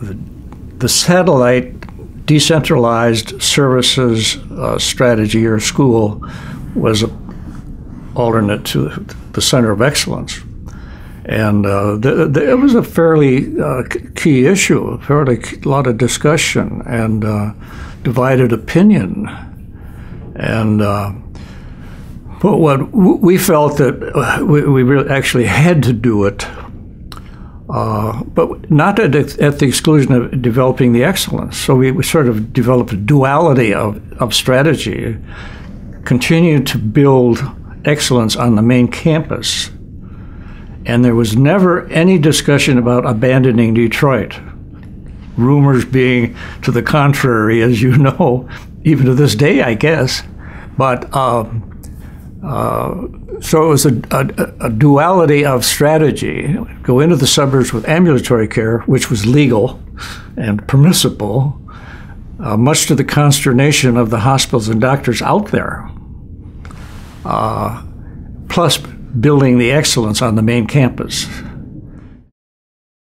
the, satellite decentralized services uh, strategy or school was an alternate to the center of excellence. And uh, the, the, it was a fairly uh, key issue, a fairly lot of discussion and uh, divided opinion. And uh, but what we felt that uh, we, we really actually had to do it uh, but not at, at, the exclusion of developing the excellence. So we, we sort of developed a duality of, of strategy, continue to build excellence on the main campus. And there was never any discussion about abandoning Detroit. Rumors being to the contrary, as you know, even to this day, I guess. But um, uh, so it was a, a, a, duality of strategy. Go into the suburbs with ambulatory care, which was legal and permissible, uh, much to the consternation of the hospitals and doctors out there. Uh, plus, building the excellence on the main campus.